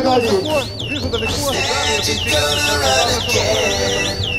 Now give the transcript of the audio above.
pegou ali. Viu, you gonna run again.